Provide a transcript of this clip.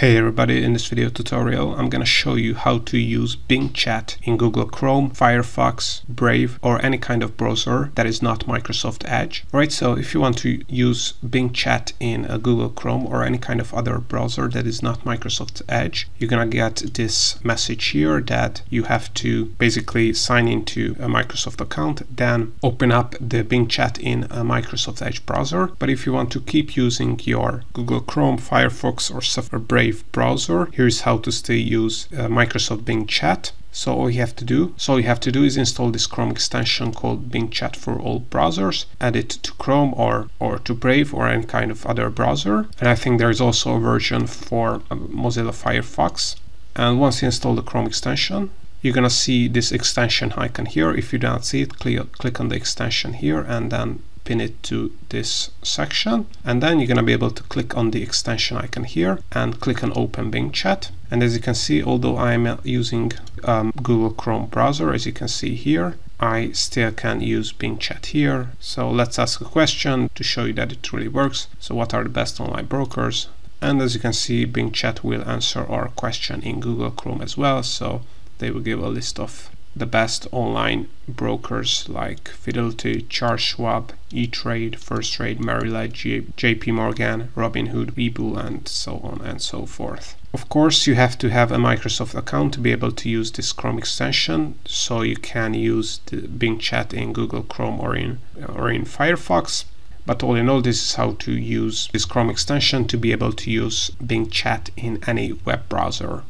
Hey everybody, in this video tutorial I'm gonna show you how to use Bing Chat in Google Chrome, Firefox, Brave or any kind of browser that is not Microsoft Edge. Right, so if you want to use Bing Chat in a Google Chrome or any kind of other browser that is not Microsoft Edge, you're gonna get this message here that you have to basically sign into a Microsoft account, then open up the Bing Chat in a Microsoft Edge browser. But if you want to keep using your Google Chrome, Firefox or Safari Brave Brave browser. Here's how to stay use uh, Microsoft Bing Chat. So all you have to do, so all you have to do is install this Chrome extension called Bing Chat for all browsers, add it to Chrome or or to Brave or any kind of other browser. And I think there is also a version for uh, Mozilla Firefox. And once you install the Chrome extension, you're gonna see this extension icon here. If you don't see it, click, click on the extension here and then pin it to this section and then you're going to be able to click on the extension icon here and click on open Bing chat. And as you can see although I'm using um, Google Chrome browser as you can see here I still can use Bing chat here. So let's ask a question to show you that it really works. So what are the best online brokers? And as you can see Bing chat will answer our question in Google Chrome as well. So they will give a list of the best online brokers like Fidelity, Charles Schwab, E-Trade, Firstrade, Merrill Lynch, JP Morgan, Robinhood, Webull, and so on and so forth. Of course, you have to have a Microsoft account to be able to use this Chrome extension, so you can use the Bing Chat in Google Chrome or in or in Firefox. But all in all, this is how to use this Chrome extension to be able to use Bing Chat in any web browser.